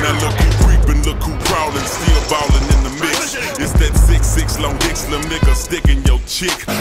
Now look who creepin', look who crawlin', still ballin' in the mix. It's that six six long dick slim nigga sticking your chick.